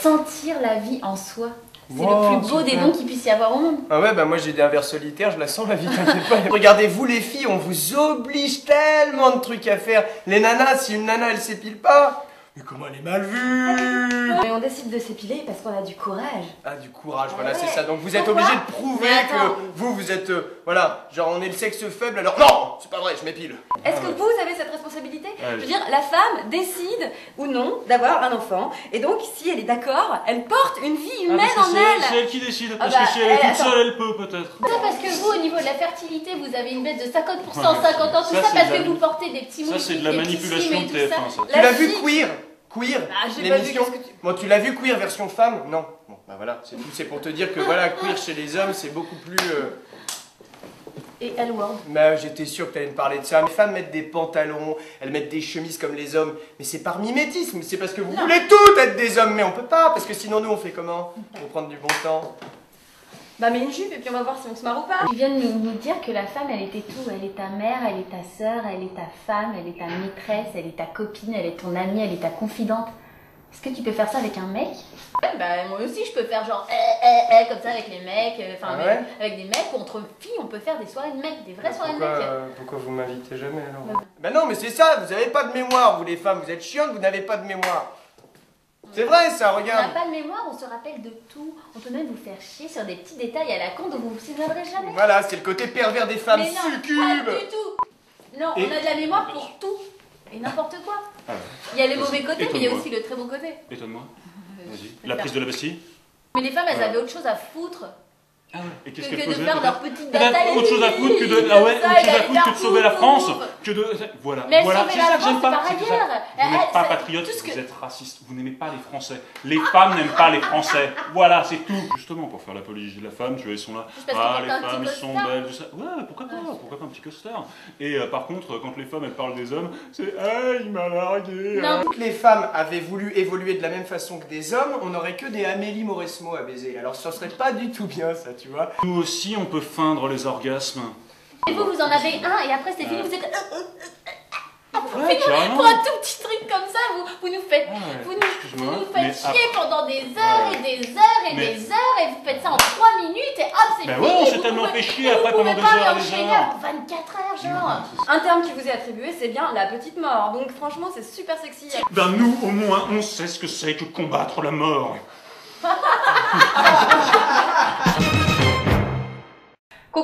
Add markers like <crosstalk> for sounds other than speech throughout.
Sentir la vie en soi. C'est Wow, le plus beau des dons qu'il puisse y avoir au monde. Ah ouais, bah moi j'ai des vers solitaires, je la sens la vie, t'inquiète pas. <laughs> Regardez, vous les filles, on vous oblige tellement de trucs à faire. Les nanas, si une nana elle s'épile pas, mais comment elle est mal vue Mais on décide de s'épiler parce qu'on a du courage. Ah, du courage, voilà, Ouais. c'est ça. Donc vous êtes obligé de prouver que vous, vous êtes. euh, voilà, genre on est le sexe faible, alors. Non C'est pas vrai, je m'épile. Est-ce que vous avez cette responsabilité? Ouais. Je veux dire, la femme décide ou non d'avoir un enfant. Et donc, si elle est d'accord, elle porte une vie Ah, humaine en c'est- C'est elle. elle qui décide. Ah Parce bah, que si elle est eh, toute attends. seule, elle peut peut-être. Ça parce que vous, au niveau de la fertilité, vous avez une baisse de 50%, Ouais. 50 ans, tout Ça, parce la- que vous portez des petits Ça, c'est de la des petits manipulation de tout ça. TF1, ça. Tu La l'as vu fille- queer Ah, L'émission tu- Bon, tu l'as vu queer version femme Non. Bon, bah voilà, c'est tout. C'est pour te dire que voilà, queer chez les hommes, c'est beaucoup plus. euh, Et L-Word. Bah, j'étais sûr que t'allais me parler de ça. Les femmes mettent des pantalons, elles mettent des chemises comme les hommes. Mais c'est par mimétisme, c'est parce que vous voulez toutes être des hommes, mais on peut pas, parce que sinon nous on fait comment? Pour prendre du bon temps. Bah, mets une jupe et puis on va voir si on se marre ou pas. Tu viens de nous, nous dire que la femme, elle était tout. Elle est ta mère, elle est ta sœur, elle est ta femme, elle est ta maîtresse, elle est ta copine, elle est ton amie, elle est ta confidente. Est-ce que tu peux faire ça avec un mec? Ouais, bah, moi aussi, je peux faire genre, eh, eh, eh, comme ça avec les mecs. euh, Enfin, Ah avec- ouais? avec des mecs, ou entre filles, on peut faire des soirées de mecs, des vraies soirées de mecs. euh, pourquoi vous m'invitez jamais alors? Bah non, mais c'est ça, vous avez pas de mémoire, vous les femmes, vous êtes chiantes, vous n'avez pas de mémoire. C'est vrai ça, On n'a regarde. pas de mémoire, on se rappelle de tout. On peut même vous faire chier sur des petits détails à la con dont vous vous souviendrez jamais. Voilà, c'est le côté pervers des femmes Mais non, succubes. pas du tout. Non, Et- on a de la mémoire pour tout et n'importe quoi. Ah ouais. Il y a les mauvais côtés, mais il y a aussi le très bon côté. Étonne-moi. <laughs> Vas-y. La prise de la Bastille Mais les femmes, elles Ouais. avaient autre chose à foutre Ah ouais. Et que, qu'est-ce que qu'elle de faisait faire petites Peut-être batailles. autre chose à foutre que de. Ah ouais, ça, autre chose à foutre que de sauver la France. Que de. Voilà. Mais voilà. sauver C'est la ça que j'aime France, pas. c'est par c'est ça. ailleurs. Vous n'êtes pas patriote, que- vous êtes raciste, vous n'aimez pas les Français. Les femmes n'aiment pas les Français. Voilà, c'est tout. Justement, pour faire l'apologie de la femme, tu vois, ils sont là. Ah, que les femmes, ils sont belles, tout ça. Ouais, pourquoi pas Pourquoi pas un petit costard Et euh, par contre, quand les femmes, elles parlent des hommes, c'est Ah, il m'a largué. Non. toutes les femmes avaient voulu évoluer de la même façon que des hommes, on n'aurait que des Amélie Mauresmo à baiser. Alors ça serait pas du tout bien ça, tu vois. Nous aussi, on peut feindre les orgasmes. Et vous, vous en avez un et après c'est fini, vous êtes. Ouais, carrément. Pour un tout petit truc comme ça, vous, vous nous faites. Ouais, Vous nous, vous faites chier pendant des heures Ouais. et des heures et Mais- des heures et vous faites ça en 3 minutes et hop, c'est Ben fini. ouais, on s'est Vous tellement pouvez- fait chier après pendant des pas heures et des enchaîner heures. en 24 heures, genre. Un terme qui vous est attribué, c'est bien la petite mort. Donc franchement, c'est super sexy. Ben nous, au moins, on sait ce que c'est que combattre la mort. <laughs>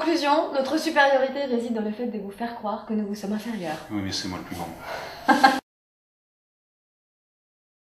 Conclusion, notre supériorité réside dans le fait de vous faire croire que nous vous sommes inférieurs. Oui, mais c'est moi le plus grand. <laughs>